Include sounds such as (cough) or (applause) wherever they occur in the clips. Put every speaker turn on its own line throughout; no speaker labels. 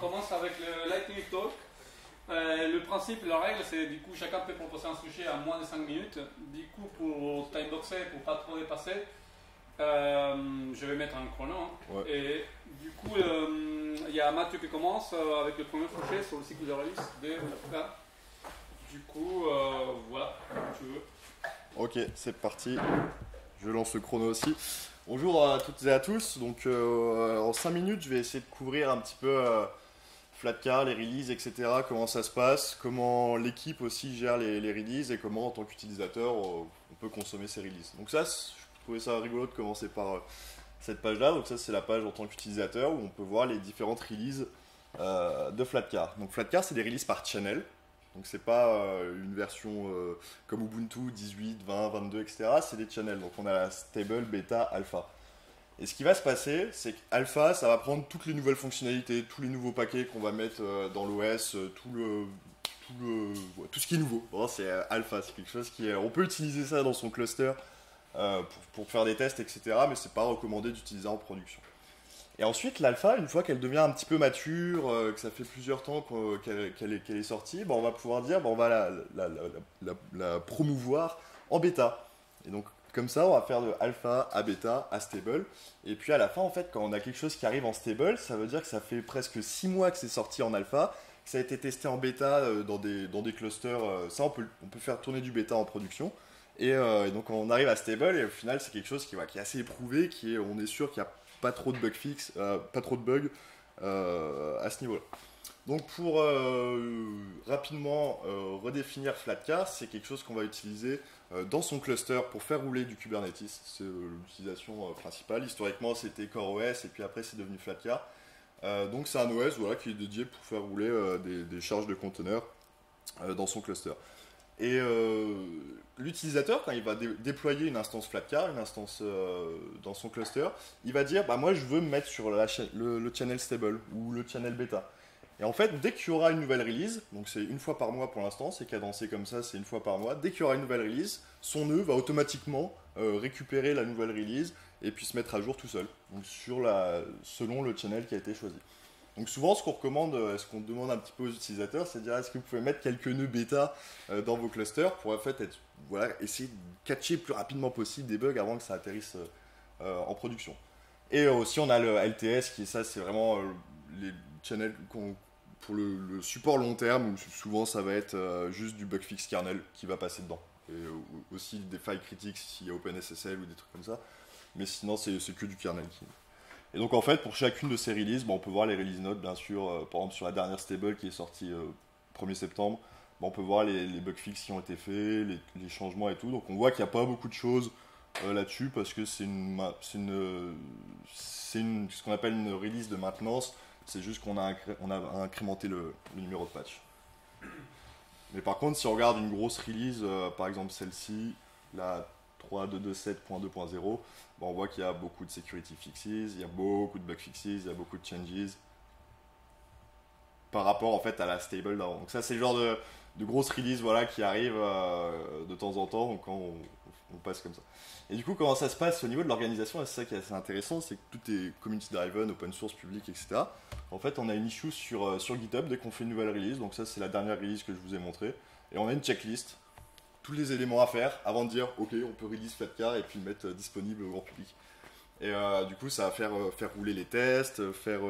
commence avec le Lightning Talk. Euh, le principe, la règle, c'est du coup chacun peut proposer un sujet à moins de 5 minutes. Du coup, pour timeboxer, pour pas trop dépasser, euh, je vais mettre un chrono. hein.
Ouais.
Et du coup, euh, il y a Mathieu qui commence euh, avec le premier sujet sur le cycle de release de. Du coup, euh, voilà, tu veux.
Ok, c'est parti. Je lance le chrono aussi. Bonjour à toutes et à tous. Donc euh, en 5 minutes, je vais essayer de couvrir un petit peu Flatcar, les releases, etc. Comment ça se passe, comment l'équipe aussi gère les, releases et comment en tant qu'utilisateur euh, on peut consommer ces releases. Donc ça, je trouvais ça rigolo de commencer par euh, cette page-là. Donc ça, c'est la page en tant qu'utilisateur où on peut voir les différentes releases euh, de Flatcar. Donc Flatcar, c'est des releases par channel. Donc c'est pas une version comme Ubuntu 18, 20, 22, etc. C'est des channels. Donc on a la stable, bêta, alpha. Et ce qui va se passer, c'est qu'alpha, ça va prendre toutes les nouvelles fonctionnalités, tous les nouveaux paquets qu'on va mettre euh, dans l'OS, euh, tout le tout tout ce qui est nouveau. C'est euh, alpha, c'est quelque chose qui est. On peut utiliser ça dans son cluster pour, pour faire des tests, etc. Mais c'est pas recommandé d'utiliser en production. Et ensuite, l'alpha, une fois qu'elle devient un petit peu mature, que ça fait plusieurs temps qu'elle est, qu'elle est sortie, ben, on va pouvoir dire, ben, on va la- la promouvoir en bêta. Et donc, comme ça, on va faire de alpha à bêta à stable. Et puis à la fin, en fait, quand on a quelque chose qui arrive en stable, ça veut dire que ça fait presque 6 mois que c'est sorti en alpha, que ça a été testé en bêta euh, dans, des, dans des clusters. euh, ça, on peut, on peut faire tourner du bêta en production. Et, euh, et donc on arrive à stable et au final c'est quelque chose qui, qui est assez éprouvé, qui est, on est sûr qu'il n'y a pas trop de bug fix, euh, pas trop de bugs à ce niveau-là. Donc pour euh, rapidement euh, redéfinir Flatcar, c'est quelque chose qu'on va utiliser euh, dans son cluster pour faire rouler du Kubernetes. C'est l'utilisation principale. Historiquement c'était CoreOS et puis après c'est devenu Flatcar. Donc c'est un OS voilà, qui est dédié pour faire rouler des, charges de conteneurs dans son cluster. Et l'utilisateur, quand il va dé- déployer une instance Flatcar, une instance dans son cluster, il va dire bah, Moi, je veux me mettre sur le, le channel stable ou le channel bêta. Et en fait, dès qu'il y aura une nouvelle release, donc c'est une fois par mois pour l'instant, c'est cadencé comme ça, c'est une fois par mois, dès qu'il y aura une nouvelle release, son nœud va automatiquement euh, récupérer la nouvelle release et puis se mettre à jour tout seul, donc sur la, selon le channel qui a été choisi. Donc souvent, ce qu'on recommande, euh, ce qu'on demande un petit peu aux utilisateurs, c'est de dire est-ce que vous pouvez mettre quelques nœuds bêta euh, dans vos clusters pour en fait être, voilà, essayer de catcher le plus rapidement possible des bugs avant que ça atterrisse en production. Et aussi, on a le LTS qui, ça, c'est vraiment les channels qu'on- pour le, support long terme souvent ça va être euh, juste du bug fix kernel qui va passer dedans. Et euh, aussi des failles critiques s'il y a OpenSSL ou des trucs comme ça. Mais sinon, c'est que du kernel et donc en fait, pour chacune de ces releases, bah, on peut voir les release notes, bien sûr. Euh, par exemple, sur la dernière stable qui est sortie euh, 1er septembre, bah, on peut voir les, bug fixes qui ont été faits, les, changements et tout. Donc on voit qu'il n'y a pas beaucoup de choses là-dessus parce que c'est ce qu'on appelle une release de maintenance. C'est juste qu'on a, on a incrémenté le, numéro de patch. Mais par contre, si on regarde une grosse release, euh, par exemple celle-ci, la 3.227.2.0, Bon, on voit qu'il y a beaucoup de security fixes, il y a beaucoup de bug fixes, il y a beaucoup de changes par rapport en fait à la stable d'avant. Donc ça c'est le genre de, de grosse release voilà, qui arrive euh, de temps en temps on passe comme ça. Et du coup comment ça se passe au niveau de l'organisation, c'est ça qui est assez intéressant, c'est que tout est community driven, open source, public, etc. En fait on a une issue sur, euh, sur GitHub dès qu'on fait une nouvelle release, donc ça c'est la dernière release que je vous ai montré, et on a une checklist tous les éléments à faire avant de dire ok on peut release Flatcar et puis le mettre euh, disponible au grand public. Et euh, du coup ça va faire, faire rouler les tests, faire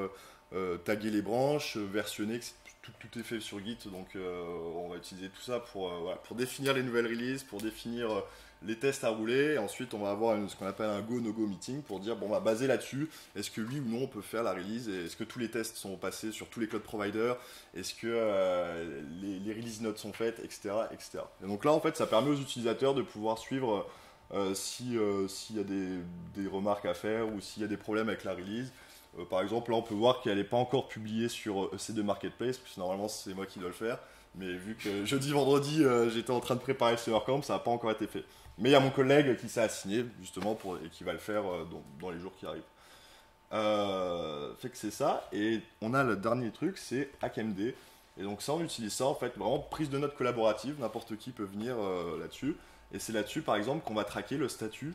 taguer les branches, versionner, tout, tout est fait sur Git donc on va utiliser tout ça pour, pour définir les nouvelles releases, pour définir les tests à rouler et ensuite on va avoir ce qu'on appelle un go no go meeting pour dire bon on va baser là-dessus est-ce que oui ou non on peut faire la release est-ce que tous les tests sont passés sur tous les cloud providers est-ce que euh, les, release notes sont faites, etc., etc. Et donc là, en fait, ça permet aux utilisateurs de pouvoir suivre euh, euh, s'il y a des, remarques à faire ou s'il y a des problèmes avec la release. Par exemple, là, on peut voir qu'elle n'est pas encore publiée sur euh, EC2 Marketplace, parce que normalement, c'est moi qui dois le faire. Mais vu que (laughs) jeudi, vendredi, j'étais en train de préparer le Summer Camp, ça n'a pas encore été fait. Mais il y a mon collègue qui s'est assigné, justement, et qui va le faire euh, dans, les jours qui arrivent. Euh, fait que c'est ça. Et on a le dernier truc, c'est HackMD. Et donc ça, on utilise ça en fait, vraiment prise de notes collaborative. N'importe qui peut venir euh, là-dessus. Et c'est là-dessus, par exemple, qu'on va traquer le statut.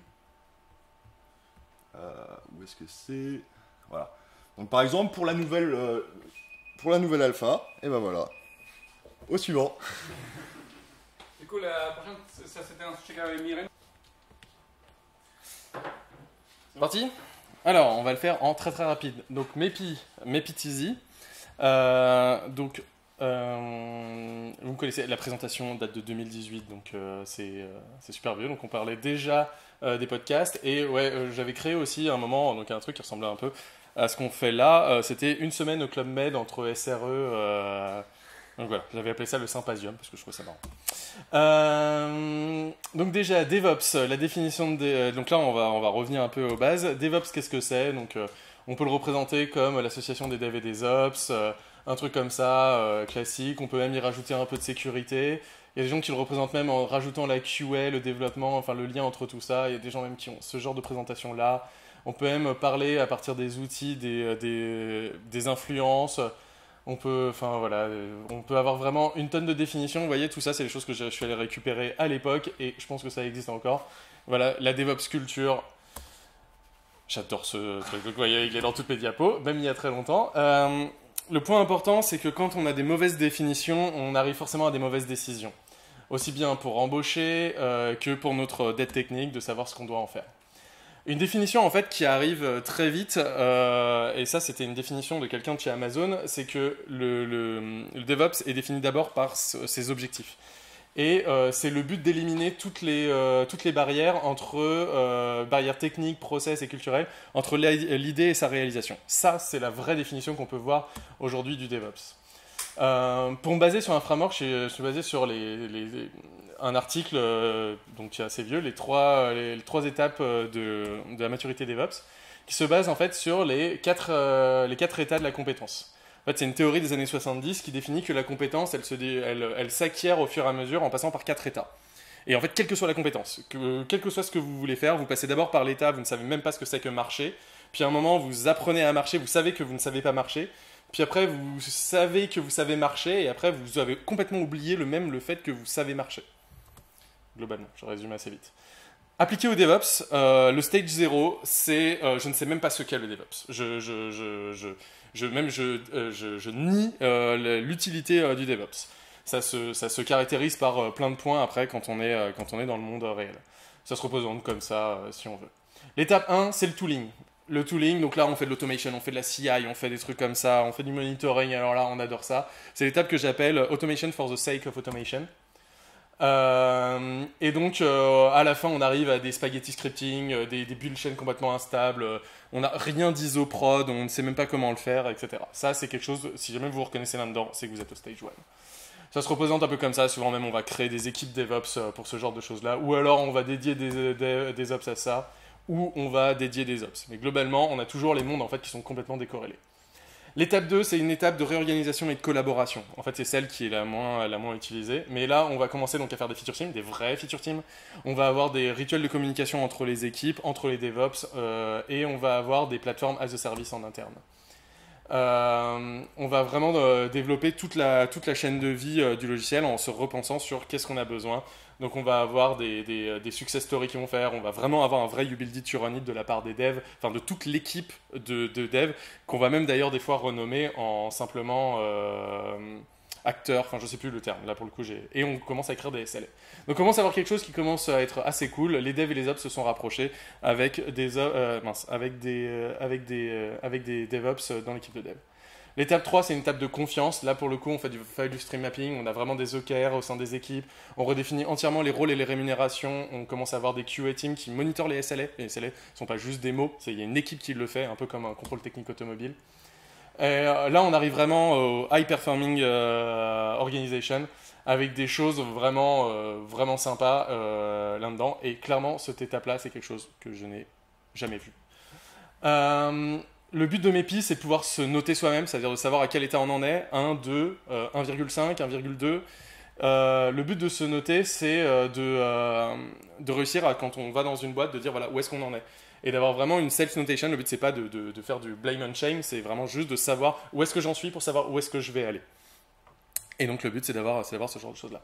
Où est-ce que c'est? Voilà. Donc par exemple, pour la nouvelle, pour la nouvelle alpha. Et ben voilà. Au suivant.
C'est parti? Alors, on va le faire en très très rapide. Donc, Mepi, Mepi Tizi. Euh, donc, euh, vous connaissez, la présentation date de 2018, donc euh, c'est c'est super vieux. Donc, on parlait déjà des podcasts. Et ouais, j'avais créé aussi un moment, donc un truc qui ressemblait un peu à ce qu'on fait là. C'était une semaine au Club Med entre SRE. Euh, donc voilà, j'avais appelé ça le symposium parce que je trouvais ça marrant. Euh, donc déjà, DevOps, la définition de... euh, Donc là, on va, on va revenir un peu aux bases. DevOps, qu'est-ce que c'est? Donc euh, on peut le représenter comme l'association des devs et des ops, euh, un truc comme ça, euh, classique. On peut même y rajouter un peu de sécurité. Il y a des gens qui le représentent même en rajoutant la QA, le développement, enfin le lien entre tout ça. Il y a des gens même qui ont ce genre de présentation-là. On peut même parler à partir des outils, des, euh, des, des influences. On peut, enfin voilà, euh, on peut avoir vraiment une tonne de définitions. Vous voyez, tout ça, c'est les choses que je suis allé récupérer à l'époque et je pense que ça existe encore. Voilà, la DevOps culture. J'adore ce truc. Vous voyez, il est dans toutes mes diapos, même il y a très longtemps. Euh, le point important, c'est que quand on a des mauvaises définitions, on arrive forcément à des mauvaises décisions. Aussi bien pour embaucher euh, que pour notre dette technique, de savoir ce qu'on doit en faire. Une définition en fait qui arrive euh, très vite, euh, et ça c'était une définition de quelqu'un de chez Amazon, c'est que le, DevOps est défini d'abord par ses objectifs. Et euh, c'est le but d'éliminer toutes les, toutes les barrières entre barrières techniques, process et culturelles, entre l'i- l'idée et sa réalisation. Ça, c'est la vraie définition qu'on peut voir aujourd'hui du DevOps. Pour me baser sur un framework, je, suis basé sur les- un article euh, donc qui est assez vieux, les trois, trois étapes euh, de, la maturité DevOps, qui se base en fait sur les quatre, euh, états de la compétence. En fait, c'est une théorie des années 70 qui définit que la compétence, elle s'acquiert au fur et à mesure en passant par quatre états. Et en fait, quelle que soit la compétence, que, quel que soit ce que vous voulez faire, vous passez d'abord par l'état, vous ne savez même pas ce que c'est que marcher, puis à un moment, vous apprenez à marcher, vous savez que vous ne savez pas marcher, puis après, vous savez que vous savez marcher, et après, vous avez complètement oublié le même le fait que vous savez marcher. Globalement, je résume assez vite. Appliqué au DevOps, euh, le stage 0, c'est euh, je ne sais même pas ce qu'est le DevOps. Je, je, je, je, même je, euh, nie l'utilité du DevOps. Ça se, ça se caractérise par plein de points après quand on est, quand on est dans le monde réel. Ça se représente comme ça si on veut. L'étape 1, c'est le tooling. Le tooling, donc là on fait de l'automation, on fait de la CI, on fait des trucs comme ça, on fait du monitoring, alors là on adore ça. C'est l'étape que j'appelle automation for the sake of automation. Euh, et donc, euh, à la fin, on arrive à des spaghetti scripting, euh, des, des build chains complètement instables. on n'a rien d'ISO prod, on ne sait même pas comment le faire, etc. Ça, c'est quelque chose, si jamais vous vous reconnaissez là-dedans, c'est que vous êtes au stage 1. Ça se représente un peu comme ça. Souvent, même, on va créer des équipes DevOps pour ce genre de choses-là. Ou alors, on va dédier des, des, des ops à ça. Ou on va dédier des ops. Mais globalement, on a toujours les mondes en fait, qui sont complètement décorrélés. L'étape 2, c'est une étape de réorganisation et de collaboration. En fait, c'est celle qui est la moins, utilisée. Mais là, on va commencer donc à faire des feature teams, des vrais feature teams. On va avoir des rituels de communication entre les équipes, entre les DevOps, euh, et on va avoir des plateformes as a service en interne. Euh, on va vraiment euh, développer toute la, toute la chaîne de vie euh, du logiciel en se repensant sur qu'est-ce qu'on a besoin. Donc on va avoir des, des, success stories qui vont faire, on va vraiment avoir un vrai you build it, de la part des devs, enfin de toute l'équipe de, de devs, qu'on va même d'ailleurs des fois renommer en simplement acteur, enfin je sais plus le terme, là pour le coup j'ai... Et on commence à écrire des SLA. Donc on commence à avoir quelque chose qui commence à être assez cool, les devs et les ops se sont rapprochés avec des, euh, mince, avec des, euh, avec des, euh, avec des DevOps dans l'équipe de dev. L'étape 3, c'est une étape de confiance. Là, pour le coup, on fait du, fait du stream mapping, on a vraiment des OKR au sein des équipes, on redéfinit entièrement les rôles et les rémunérations, on commence à avoir des QA teams qui monitorent les SLA. Les SLA ne sont pas juste des mots, il y a une équipe qui le fait, un peu comme un contrôle technique automobile. Euh, là, on arrive vraiment au high performing euh, organization avec des choses vraiment, euh, vraiment sympas là-dedans. Et clairement, cette étape-là, c'est quelque chose que je n'ai jamais vu. Le but de Mepi, c'est de pouvoir se noter soi-même, c'est-à-dire de savoir à quel état on en est, 1, 2, euh, 1,5, 1,2. Euh, le but de se noter, c'est euh, de, euh, de réussir à, quand on va dans une boîte, de dire voilà où est-ce qu'on en est. Et d'avoir vraiment une self-notation. Le but, c'est pas de, faire du blame and shame, c'est vraiment juste de savoir où est-ce que j'en suis pour savoir où est-ce que je vais aller. Et donc, le but, c'est d'avoir, ce genre de choses-là.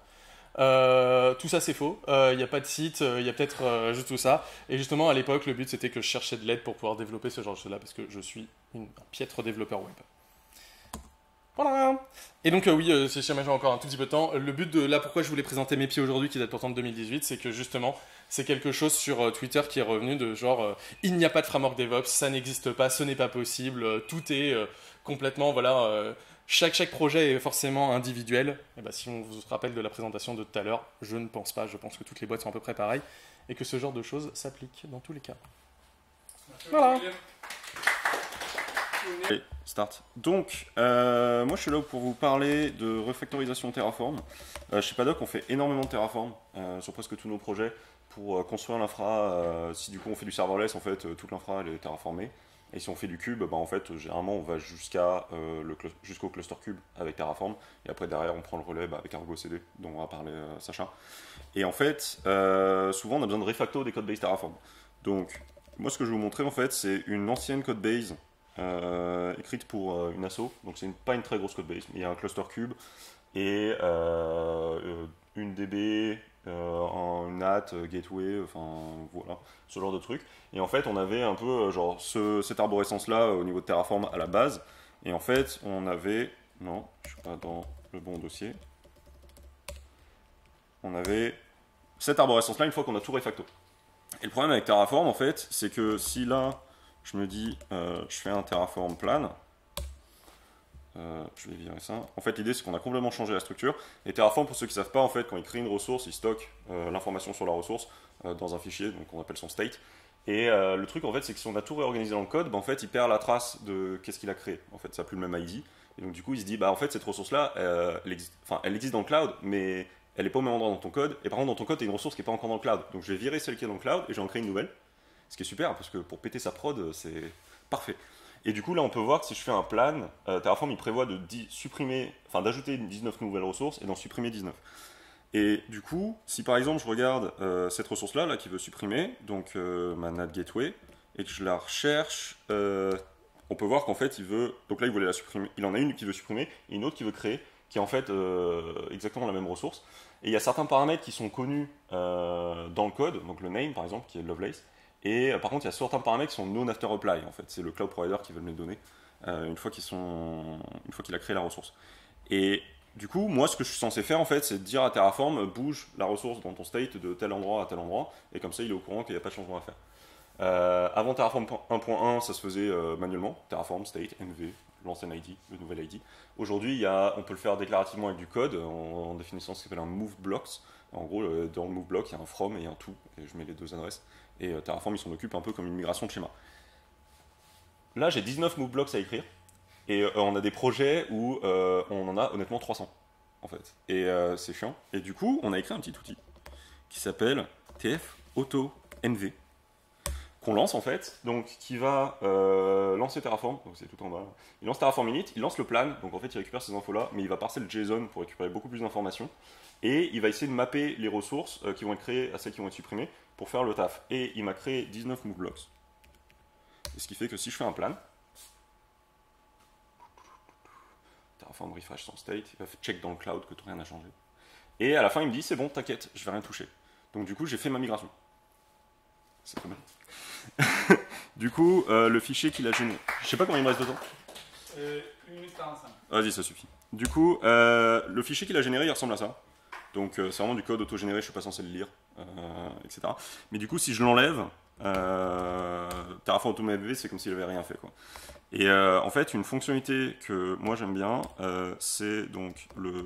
Tout ça, c'est faux. Il n'y a pas de site, il y a peut-être juste tout ça. Et justement, à l'époque, le but, c'était que je cherchais de l'aide pour pouvoir développer ce genre de choses-là, parce que je suis un piètre développeur web. Voilà. Et donc, euh, oui, euh, si jamais j'ai encore un tout petit peu de temps, le but de là, pourquoi je voulais présenter mes pieds aujourd'hui, qui date pourtant de 2018, c'est que justement, c'est quelque chose sur euh, Twitter qui est revenu de genre, euh, il n'y a pas de framework DevOps, ça n'existe pas, ce n'est pas possible, tout est complètement, voilà, chaque, chaque projet est forcément individuel. Et ben, si on vous rappelle de la présentation de tout à l'heure, je ne pense pas, je pense que toutes les boîtes sont à peu près pareilles, et que ce genre de choses s'applique dans tous les cas. Voilà.
Allez, start. Donc, euh, moi je suis là pour vous parler de refactorisation Terraform. Euh, chez Paddock, on fait énormément de Terraform euh, sur presque tous nos projets pour euh, construire l'infra. si du coup on fait du serverless, en fait, toute l'infra est terraformée. Et si on fait du cube, bah, en fait, généralement on va jusqu'à jusqu'au cluster cube avec Terraform. Et après derrière on prend le relais bah, avec Argo CD, dont on va parler Sacha. Et en fait, souvent on a besoin de refacto des codebase Terraform. Donc, moi ce que je vais vous montrer en fait, c'est une ancienne codebase euh, écrite pour euh, une asso. Donc c'est pas une très grosse codebase, mais il y a un cluster cube et euh, une DB, un NAT, gateway, enfin voilà, ce genre de truc. Et en fait, on avait un peu genre ce- cette arborescence-là au niveau de Terraform à la base. Et en fait, on avait. Non, je suis pas dans le bon dossier. On avait cette arborescence-là une fois qu'on a tout refacto. Et le problème avec Terraform, en fait, c'est que si là, je me dis, euh, je fais un Terraform plan, euh, je vais virer ça. En fait, l'idée, c'est qu'on a complètement changé la structure. Et Terraform, pour ceux qui ne savent pas, en fait, quand il crée une ressource, il stocke euh, l'information sur la ressource euh, dans un fichier, donc on appelle son state. Et le truc, en fait, c'est que si on a tout réorganisé dans le code, bah, en fait, il perd la trace de qu'est-ce qu'il a créé. En fait, ça n'a plus le même ID. Et donc, du coup, il se dit, bah, en fait, cette ressource-là, elle, existe, elle existe dans le cloud, mais elle n'est pas au même endroit dans ton code. Et par contre, dans ton code, tu as une ressource qui n'est pas encore dans le cloud. Donc, je vais virer celle qui est dans le cloud et je vais en créer une nouvelle. Ce qui est super, parce que pour péter sa prod, c'est parfait. Et du coup, là, on peut voir que si je fais un plan, euh, Terraform, il prévoit de supprimer, enfin, d'ajouter 19 nouvelles ressources et d'en supprimer 19. Et du coup, si par exemple, je regarde euh, cette ressource-là, là, qui veut supprimer, donc euh, ma NAT Gateway, et que je la recherche, euh, on peut voir qu'en fait, il veut, donc là, il voulait la supprimer, il en a une qui veut supprimer, et une autre qui veut créer, qui est en fait euh, exactement la même ressource. Et il y a certains paramètres qui sont connus euh, dans le code, donc le name, par exemple, qui est Lovelace, et euh, par contre, il y a certains paramètres qui sont non after apply, en fait. C'est le cloud provider qui veut me les donner euh, une fois qu'ils sont, une qu'il a créé la ressource. Et du coup, moi, ce que je suis censé faire, en fait, c'est dire à Terraform, euh, bouge la ressource dans ton state de tel endroit à tel endroit, et comme ça, il est au courant qu'il n'y a pas de changement à faire. Avant Terraform 1.1, ça se faisait manuellement, Terraform, state, NV, l'ancien ID, le nouvel ID. Aujourd'hui, on peut le faire déclarativement avec du code, en, en définissant ce qu'on appelle un move blocks. En gros, dans le move block, il y a un from et un to, et je mets les deux adresses. Et euh, Terraform, il s'en occupe un peu comme une migration de schéma. Là, j'ai 19 move blocks à écrire. Et euh, on a des projets où euh, on en a honnêtement 300, en fait. Et c'est chiant. Et du coup, on a écrit un petit outil qui s'appelle TF Auto NV qu'on lance en fait, donc qui va lancer Terraform, donc c'est tout en bas. Il lance Terraform init, il lance le plan, donc en fait il récupère ces infos là, mais il va parser le JSON pour récupérer beaucoup plus d'informations, et il va essayer de mapper les ressources qui vont être créées à celles qui vont être supprimées pour faire le taf. Et il m'a créé 19 move blocks. Et ce qui fait que si je fais un plan, Terraform refresh son state, il va check dans le cloud que tout rien n'a changé. Et à la fin il me dit c'est bon, t'inquiète, je vais rien toucher. Donc du coup j'ai fait ma migration. C'est très bien. (laughs) du coup, euh, le fichier qu'il a généré. Je sais pas combien il me reste de temps.
Euh, 1 minute 45.
Vas-y, ça suffit. Du coup, euh, le fichier qu'il a généré, il ressemble à ça. Donc, euh, c'est vraiment du code autogénéré, je suis pas censé le lire, euh, etc. Mais du coup, si je l'enlève, euh, Terraform AutoMV, c'est comme s'il avait rien fait, quoi. Et en fait, une fonctionnalité que moi j'aime bien, c'est donc le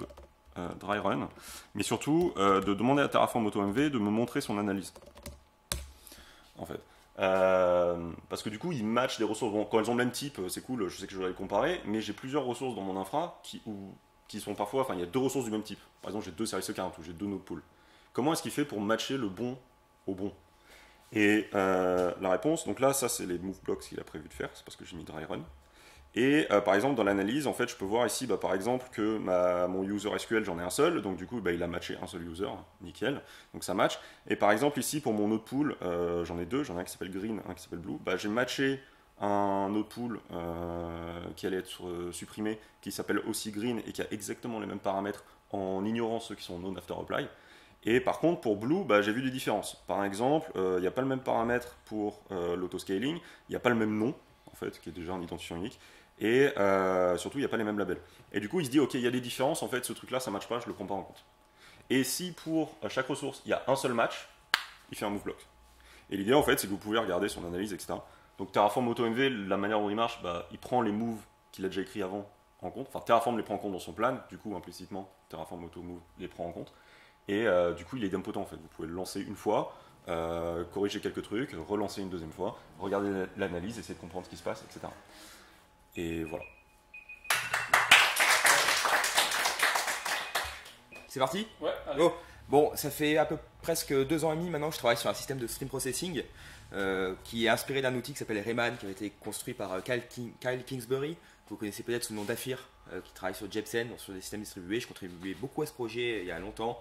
dry run, mais surtout de demander à Terraform AutoMV de me montrer son analyse. En fait. Parce que du coup, ils matchent des ressources. Quand elles ont le même type, c'est cool, je sais que je vais les comparer, mais j'ai plusieurs ressources dans mon infra qui, qui sont parfois. Enfin, il y a deux ressources du même type. Par exemple, j'ai deux services account ou j'ai deux node pools. Comment est-ce qu'il fait pour matcher le bon au bon? Et euh, la réponse, donc là, ça, c'est les move blocks qu'il a prévu de faire, c'est parce que j'ai mis dry run. Et euh, par exemple, dans l'analyse, en fait, je peux voir ici, bah, par exemple, que mon user SQL, j'en ai un seul, donc du coup, bah, il a matché un seul user, nickel, donc ça match. Et par exemple, ici, pour mon node pool, euh, j'en ai deux, j'en ai un qui s'appelle green, un qui s'appelle blue, bah, j'ai matché un node pool euh, qui allait être euh, supprimé, qui s'appelle aussi green et qui a exactement les mêmes paramètres en ignorant ceux qui sont non after apply. Et par contre, pour Blue, bah, j'ai vu des différences. Par exemple, euh, il n'y a pas le même paramètre pour euh, l'autoscaling, il n'y a pas le même nom, en fait, qui est déjà un identifiant unique. Et euh, surtout, il n'y a pas les mêmes labels. Et du coup, il se dit, ok, il y a des différences, en fait, ce truc-là, ça ne matche pas, je le prends pas en compte. Et si pour euh, chaque ressource, il y a un seul match, il fait un move block. Et l'idée, en fait, c'est que vous pouvez regarder son analyse, etc. Donc Terraform AutoMV, la manière dont il marche, bah, il prend les moves qu'il a déjà écrits avant en compte. Enfin, Terraform les prend en compte dans son plan, du coup, implicitement, Terraform AutoMove les prend en compte. Et euh, du coup, il est idempotent, en fait. Vous pouvez le lancer une fois, euh, corriger quelques trucs, relancer une deuxième fois, regarder l'analyse, essayer de comprendre ce qui se passe, etc. Et voilà.
C'est parti?
Ouais, allez.
Go. Bon, ça fait à peu presque deux ans et demi maintenant que je travaille sur un système de stream processing euh, qui est inspiré d'un outil qui s'appelle Rayman, qui avait été construit par euh, Kyle, King- Kyle Kingsbury, vous connaissez peut-être sous le nom d'Afir, euh, qui travaille sur Jepsen, sur des systèmes distribués. Je contribuais beaucoup à ce projet il y a longtemps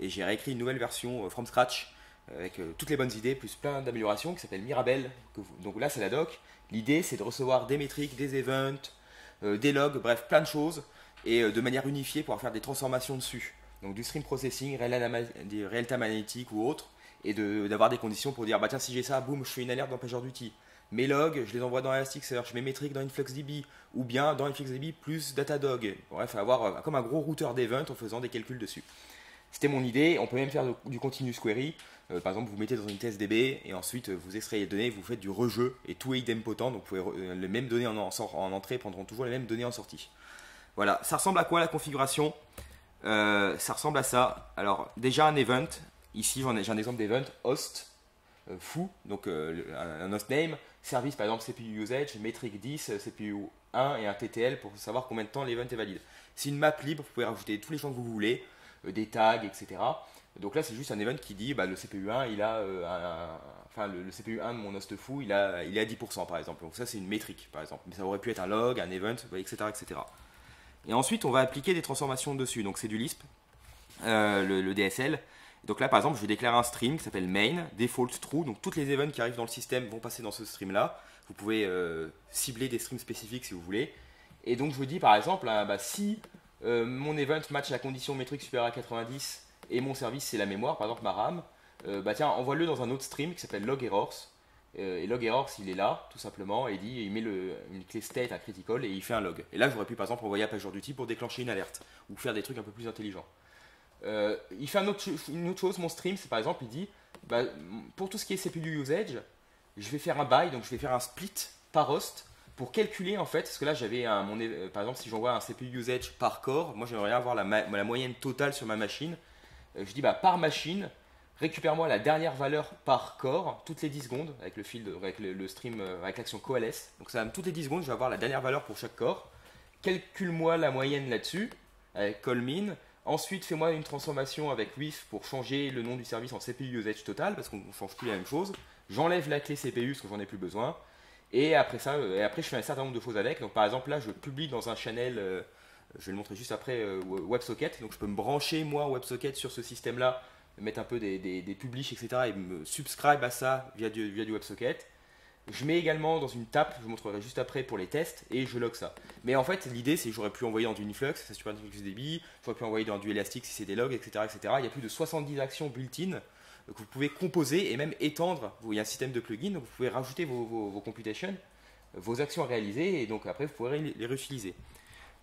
et j'ai réécrit une nouvelle version from scratch avec toutes les bonnes idées plus plein d'améliorations qui s'appelle Mirabel. Donc là, c'est la doc. L'idée, c'est de recevoir des métriques, des events, des logs, bref, plein de choses et de manière unifiée pour faire des transformations dessus. Donc du stream processing, real anama- des real time analytics ou autre, et d'avoir des conditions pour dire bah tiens si j'ai ça, boum, je fais une alerte dans PagerDuty. Mes logs, je les envoie dans Elasticsearch, mes métriques dans InfluxDB, ou bien dans InfluxDB plus Datadog. Bref, avoir euh, comme un gros routeur d'event en faisant des calculs dessus. C'était mon idée, on peut même faire du continuous query. Euh, par exemple, vous mettez dans une TSDB et ensuite euh, vous extrayez les données, vous faites du rejeu et tout est idempotent, donc vous pouvez les mêmes données en, en entrée prendront toujours les mêmes données en sortie. Voilà, ça ressemble à quoi la configuration? Euh, Ça ressemble à ça. Alors, déjà un event, ici j'ai un exemple d'event, host, euh, fou, donc euh, un, host name, service par exemple CPU usage, métrique 10, euh, CPU 1 et un TTL pour savoir combien de temps l'event est valide. C'est une map libre, vous pouvez rajouter tous les champs que vous voulez, des tags, etc. Donc là, c'est juste un event qui dit bah, le CPU 1, il a enfin le CPU 1 de mon host fou, il a, il est à 10% par exemple. Donc ça, c'est une métrique par exemple. Mais ça aurait pu être un log, un event, etc., etc. Et ensuite, on va appliquer des transformations dessus. Donc c'est du Lisp, euh, le, DSL. Donc là, par exemple, je vais déclarer un stream qui s'appelle main, default true. Donc toutes les events qui arrivent dans le système vont passer dans ce stream-là. Vous pouvez euh, cibler des streams spécifiques si vous voulez. Et donc je vous dis par exemple, hein, bah, si euh, mon event match la condition métrique supérieure à 90 et mon service c'est la mémoire, par exemple ma RAM, bah tiens, envoie-le dans un autre stream qui s'appelle log errors. Euh, et log errors, il est là, tout simplement, et il dit, il met une clé state à critical et il fait un log. Et là, j'aurais pu par exemple envoyer à PagerDuty pour déclencher une alerte ou faire des trucs un peu plus intelligents. Euh, il fait une autre chose, mon stream, c'est par exemple, il dit, bah, pour tout ce qui est CPU usage, je vais faire un buy, donc je vais faire un split par host pour calculer en fait, parce que là j'avais mon, euh, par exemple si j'envoie un CPU usage par core, moi j'aimerais avoir la, la moyenne totale sur ma machine. Je dis bah par machine, récupère-moi la dernière valeur par core toutes les 10 secondes avec le fil, de- avec le, le stream, euh, avec l'action coalesce. Donc ça, toutes les 10 secondes, je vais avoir la dernière valeur pour chaque core. Calcule-moi la moyenne là-dessus avec colmin. Ensuite, fais-moi une transformation avec WIF pour changer le nom du service en CPU usage total parce qu'on ne change plus la même chose. J'enlève la clé CPU parce que j'en ai plus besoin. Et après ça, euh, et après je fais un certain nombre de choses avec. Donc par exemple là, je publie dans un channel, euh, je vais le montrer juste après WebSocket. Donc je peux me brancher moi WebSocket sur ce système-là, mettre un peu des, des, des publish, etc. et me subscribe à ça via du, via du WebSocket. Je mets également dans une tap, je vous montrerai juste après pour les tests, et je log ça. Mais en fait, l'idée c'est que j'aurais pu envoyer dans du Influx, ça super InfluxDB, j'aurais pu envoyer dans du Elastic si c'est des logs, etc., etc. Il y a plus de 70 actions built-in que vous pouvez composer et même étendre. Il y a un système de plugins, donc vous pouvez rajouter vos, vos, computations, vos actions à réaliser, et donc après vous pourrez les réutiliser.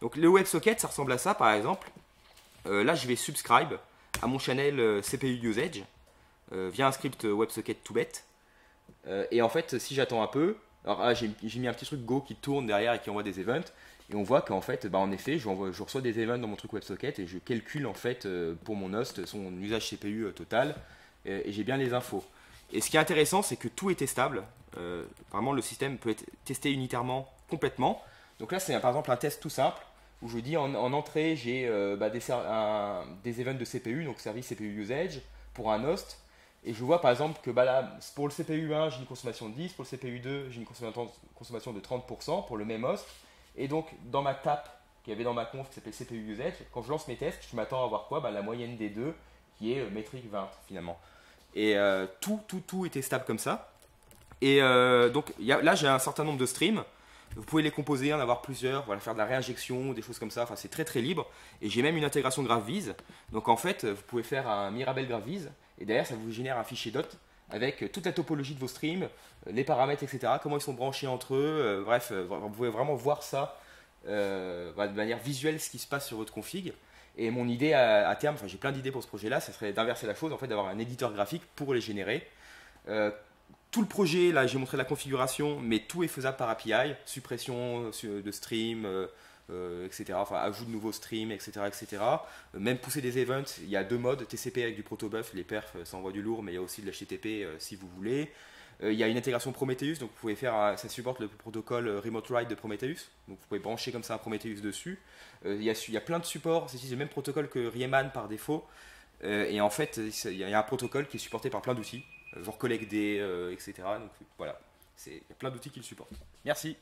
Donc le WebSocket, ça ressemble à ça par exemple. Euh, là, je vais subscribe à mon channel euh, CPU usage euh, via un script WebSocket tout bête. Euh, et en fait, si j'attends un peu, alors ah, j'ai mis un petit truc Go qui tourne derrière et qui envoie des events. Et on voit qu'en fait, bah, en effet, je reçois des events dans mon truc WebSocket et je calcule en fait euh, pour mon host son usage CPU euh, total euh, et j'ai bien les infos. Et ce qui est intéressant, c'est que tout est testable. Euh, vraiment, le système peut être testé unitairement, complètement. Donc là, c'est par exemple un test tout simple où je dis en, en entrée, j'ai euh, bah, des, des events de CPU, donc service CPU usage, pour un host. Et je vois par exemple que bah, là, pour le CPU 1, j'ai une consommation de 10, pour le CPU 2, j'ai une consommation de 30% pour le même host. Et donc, dans ma tap qu'il y avait dans ma conf qui s'appelle CPU usage, quand je lance mes tests, je m'attends à voir quoi? Bah, La moyenne des deux, qui est euh, métrique 20 finalement. Et euh, tout, tout, tout était stable comme ça. Et euh, donc là, j'ai un certain nombre de streams. Vous pouvez les composer, en avoir plusieurs, faire de la réinjection, des choses comme ça. Enfin, c'est très très libre. Et j'ai même une intégration GraphViz. Donc en fait, vous pouvez faire un Mirabel GraphViz. Et derrière, ça vous génère un fichier dot avec toute la topologie de vos streams, les paramètres, etc., comment ils sont branchés entre eux. bref, vous pouvez vraiment voir ça de manière visuelle ce qui se passe sur votre config. Et mon idée à, terme, enfin j'ai plein d'idées pour ce projet-là, ça serait d'inverser la chose, en fait, d'avoir un éditeur graphique pour les générer. Tout le projet, là j'ai montré la configuration, mais tout est faisable par API, suppression de stream, euh, etc. Enfin, ajout de nouveaux streams, etc., etc. Euh, même pousser des events, il y a deux modes, TCP avec du protobuf, les perfs, ça envoie du lourd, mais il y a aussi de l'HTTP si vous voulez. il y a une intégration Prometheus, donc vous pouvez faire, ça supporte le protocole Remote Write de Prometheus, donc vous pouvez brancher comme ça un Prometheus dessus. il, y a, il, y a, plein de supports, c'est le même protocole que Riemann par défaut, et en fait, il y a un protocole qui est supporté par plein d'outils, genre CollectD, etc. Donc voilà, il y a plein d'outils qui le supportent. Merci.